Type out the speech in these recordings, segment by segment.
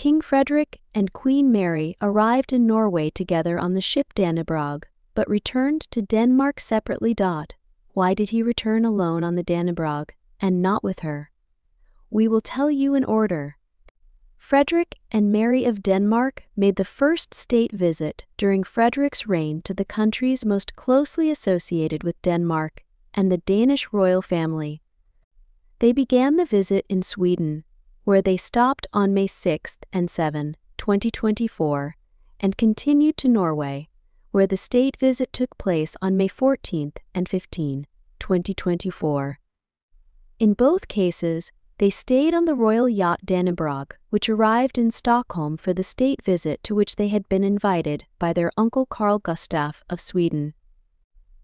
King Frederick and Queen Mary arrived in Norway together on the ship Dannebrog, but returned to Denmark separately. Why did he return alone on the Dannebrog and not with her? We will tell you in order. Frederick and Mary of Denmark made the first state visit during Frederick's reign to the countries most closely associated with Denmark and the Danish royal family. They began the visit in Sweden, where they stopped on May 6 and 7, 2024, and continued to Norway, where the state visit took place on May 14 and 15, 2024. In both cases, they stayed on the royal yacht Dannebrog, which arrived in Stockholm for the state visit to which they had been invited by their uncle Carl Gustaf of Sweden.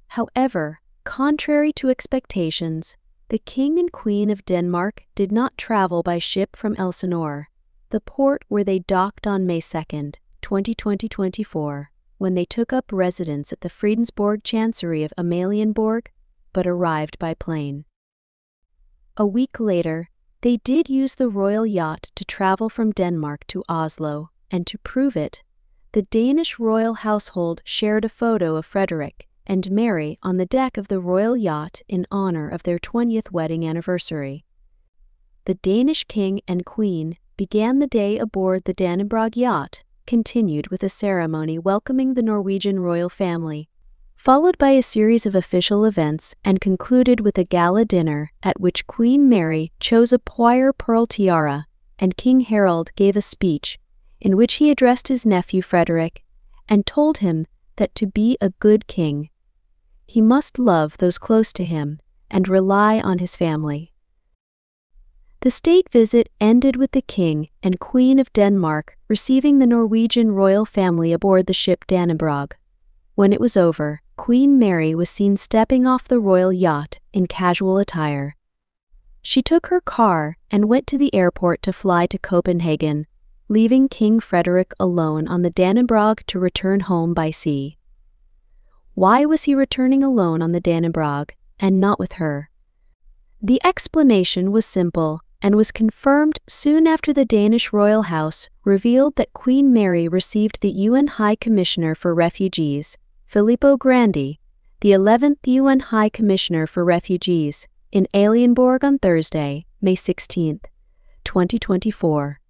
However, contrary to expectations, the King and Queen of Denmark did not travel by ship from Elsinore, the port where they docked on May 2, 2024, when they took up residence at the Fredensborg Chancery of Amalienborg, but arrived by plane. A week later, they did use the royal yacht to travel from Denmark to Oslo, and to prove it, the Danish royal household shared a photo of Frederick and Mary on the deck of the royal yacht in honor of their 20th wedding anniversary. The Danish king and queen began the day aboard the Dannebrog yacht, continued with a ceremony welcoming the Norwegian royal family, followed by a series of official events and concluded with a gala dinner at which Queen Mary chose a poire pearl tiara and King Harald gave a speech in which he addressed his nephew Frederick and told him that to be a good king, he must love those close to him and rely on his family. The state visit ended with the King and Queen of Denmark receiving the Norwegian royal family aboard the ship Dannebrog. When it was over, Queen Mary was seen stepping off the royal yacht in casual attire. She took her car and went to the airport to fly to Copenhagen, leaving King Frederick alone on the Dannebrog to return home by sea. Why was he returning alone on the Dannebrog and not with her? The explanation was simple and was confirmed soon after the Danish royal house revealed that Queen Mary received the UN High Commissioner for Refugees, Filippo Grandi, the 11th UN High Commissioner for Refugees, in Amalienborg on Thursday, May 16, 2024.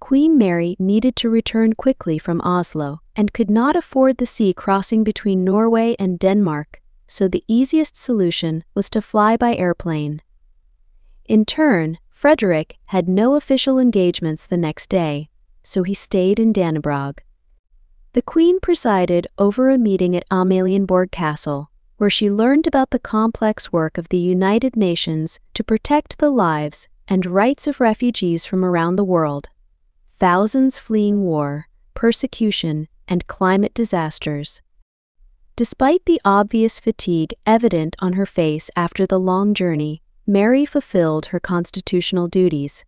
Queen Mary needed to return quickly from Oslo and could not afford the sea crossing between Norway and Denmark, so the easiest solution was to fly by airplane. In turn, Frederick had no official engagements the next day, so he stayed in Dannebrog. The Queen presided over a meeting at Amalienborg Castle, where she learned about the complex work of the United Nations to protect the lives and rights of refugees from around the world. Thousands fleeing war, persecution, and climate disasters. Despite the obvious fatigue evident on her face after the long journey, Mary fulfilled her constitutional duties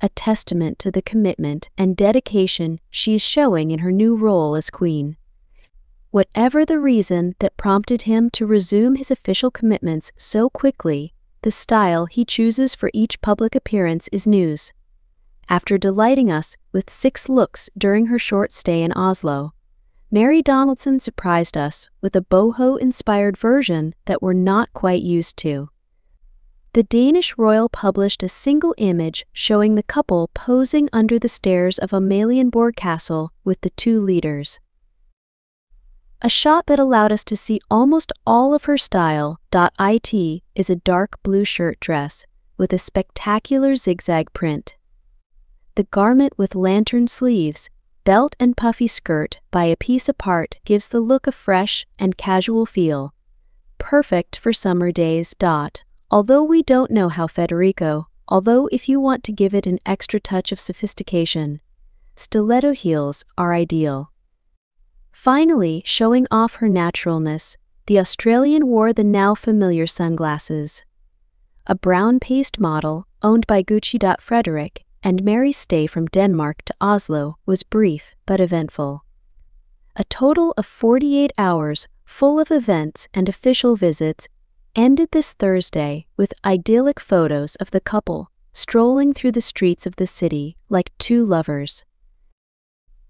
a testament to the commitment and dedication she is showing in her new role as Queen. Whatever the reason that prompted him to resume his official commitments so quickly, the style he chooses for each public appearance is news. After delighting us with six looks during her short stay in Oslo, Mary Donaldson surprised us with a boho inspired version that we're not quite used to the Danish royal published a single image showing the couple posing under the stairs of Amalienborg Castle with the two leaders. A shot that allowed us to see almost all of her style. It is a dark blue shirt dress with a spectacular zigzag print. The garment with lantern sleeves, belt and puffy skirt by a piece apart gives the look a fresh and casual feel. Perfect for summer days. Dot. Although we don't know how Federico, although if you want to give it an extra touch of sophistication, stiletto heels are ideal. Finally, showing off her naturalness, the Australian wore the now familiar sunglasses. A brown paste model, owned by Gucci. Frederick, and Mary's stay from Denmark to Oslo was brief but eventful. A total of 48 hours full of events and official visits ended this Thursday with idyllic photos of the couple strolling through the streets of the city like two lovers.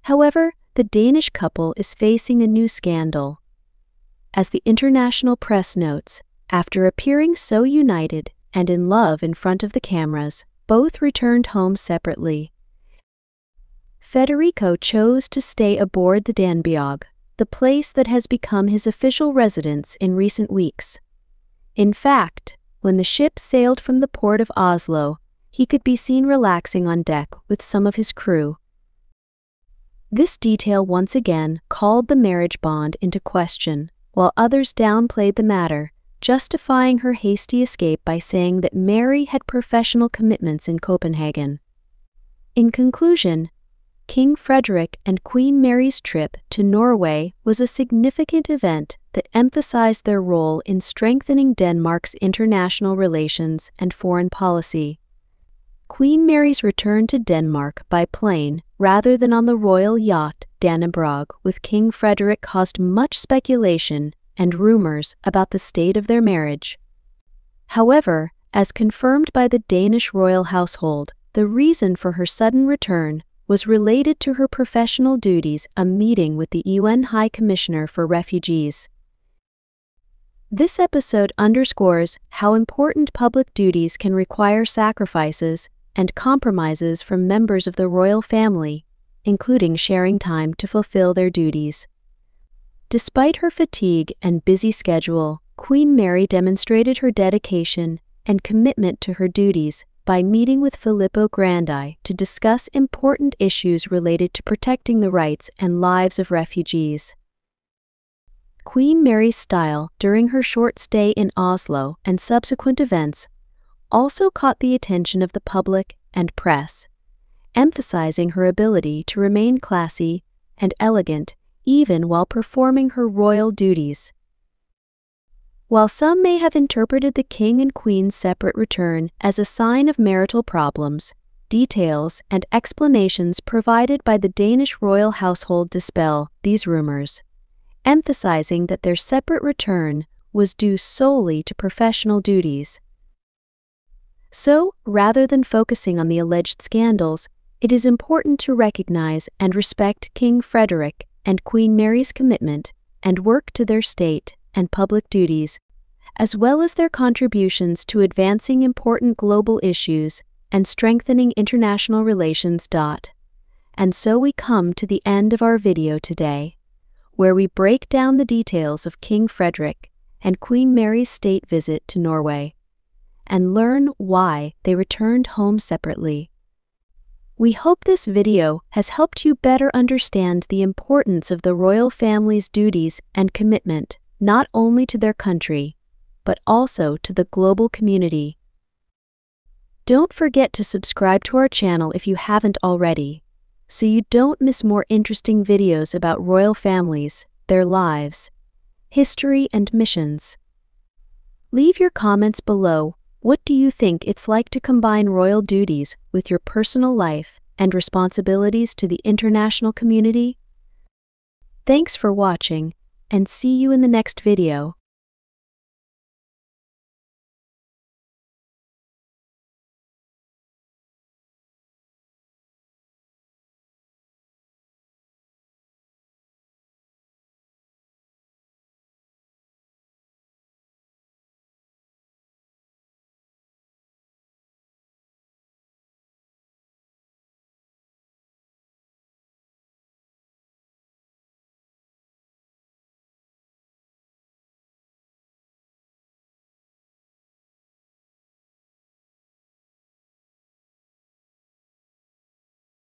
However, the Danish couple is facing a new scandal. As the international press notes, after appearing so united and in love in front of the cameras, both returned home separately. Federico chose to stay aboard the Dannebrog, the place that has become his official residence in recent weeks. In fact, when the ship sailed from the port of Oslo, he could be seen relaxing on deck with some of his crew. This detail once again called the marriage bond into question, while others downplayed the matter, justifying her hasty escape by saying that Mary had professional commitments in Copenhagen. In conclusion, King Frederick and Queen Mary's trip to Norway was a significant event that emphasized their role in strengthening Denmark's international relations and foreign policy. Queen Mary's return to Denmark by plane rather than on the royal yacht Dannebrog with King Frederick caused much speculation and rumors about the state of their marriage. However, as confirmed by the Danish royal household, the reason for her sudden return was related to her professional duties a meeting with the UN High Commissioner for Refugees. This episode underscores how important public duties can require sacrifices and compromises from members of the royal family, including sharing time to fulfill their duties. Despite her fatigue and busy schedule, Queen Mary demonstrated her dedication and commitment to her duties by meeting with Filippo Grandi to discuss important issues related to protecting the rights and lives of refugees. Queen Mary's style during her short stay in Oslo and subsequent events also caught the attention of the public and press, emphasizing her ability to remain classy and elegant even while performing her royal duties. While some may have interpreted the king and queen's separate return as a sign of marital problems, details and explanations provided by the Danish royal household dispel these rumors, emphasizing that their separate return was due solely to professional duties. So, rather than focusing on the alleged scandals, it is important to recognize and respect King Frederick and Queen Mary's commitment and work to their state and public duties, as well as their contributions to advancing important global issues and strengthening international relations. And so we come to the end of our video today, where we break down the details of King Frederick and Queen Mary's state visit to Norway and learn why they returned home separately. We hope this video has helped you better understand the importance of the royal family's duties and commitment not only to their country, but also to the global community. Don't forget to subscribe to our channel if you haven't already, so you don't miss more interesting videos about royal families, their lives, history, and missions. Leave your comments below what do you think it's like to combine royal duties with your personal life and responsibilities to the international community? Thanks for watching, and see you in the next video.